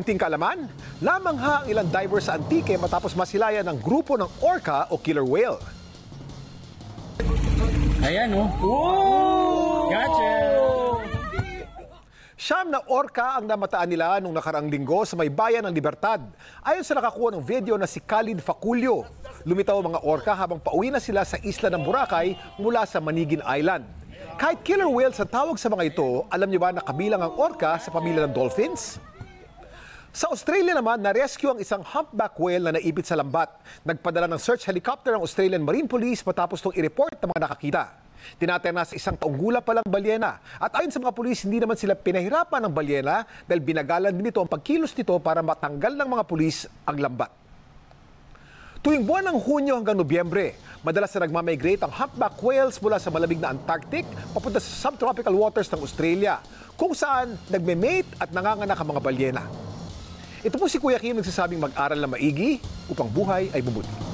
kaunting kaalaman, lamang ha ang ilang divers sa Antique matapos masilayan ng grupo ng orca o killer whale. Ayan, oh. Gotcha! Siyam na orca ang namataan nila nung nakaraang linggo sa may bayan ng Libertad. Ayon sa nakakuha ng video na si Khalid Faculio, lumitaw ang mga orca habang pauwi na sila sa isla ng Boracay mula sa Manigin Island. Kahit killer whale sa tawag sa mga ito, alam niyo ba na kabilang ang orca sa pamilya ng dolphins? Sa Australia naman, na-rescue ang isang humpback whale na naipit sa lambat. Nagpadala ng search helicopter ang Australian Marine Police matapos itong i-report ng mga nakakita. Tinatena sa isang taong gula palang balyena. At ayon sa mga pulis, hindi naman sila pinahirapan ng balyena dahil binagalan din ito ang pagkilos nito para matanggal ng mga pulis ang lambat. Tuwing buwan ng Hunyo hanggang Nobyembre, madalas na nagmamigrate ang humpback whales mula sa malamig na Antarctic papunta sa subtropical waters ng Australia, kung saan nagme-mate at nanganganak ang mga balyena. Ito po si Kuya Kim nagsasabing mag-aral na maigi upang buhay ay bumuti.